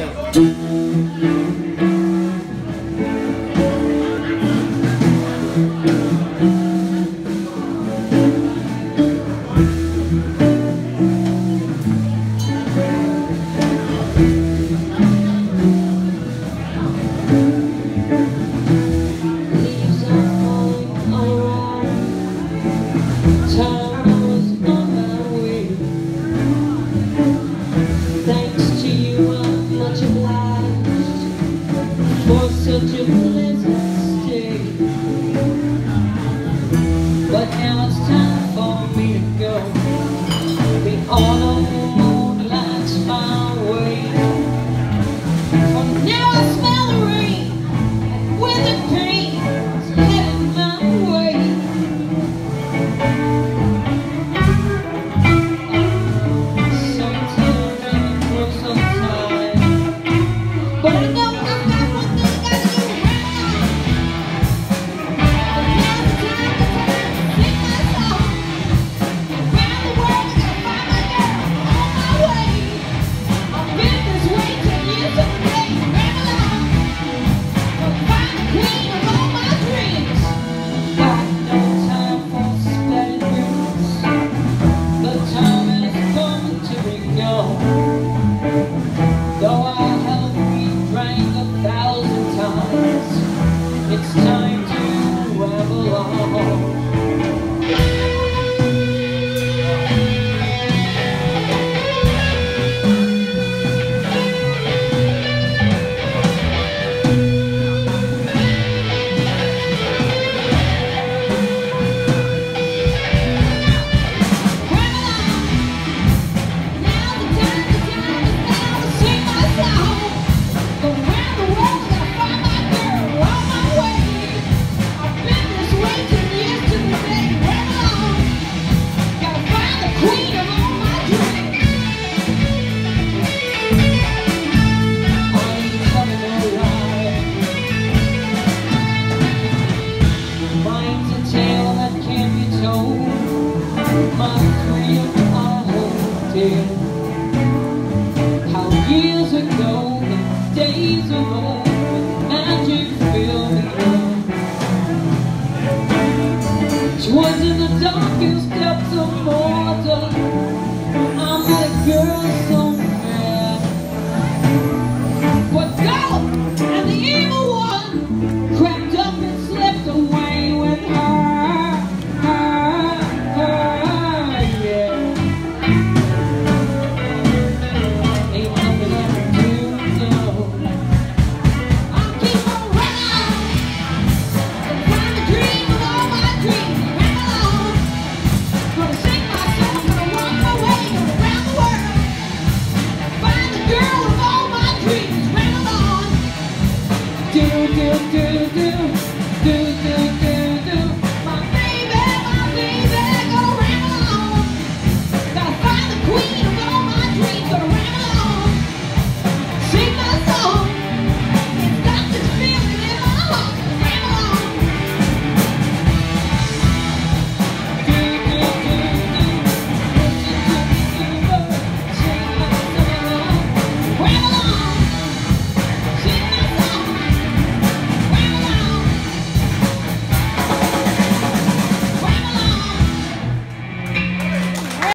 such How years ago, the days of old Magic in the darkest depths of mortal. I'm a girl so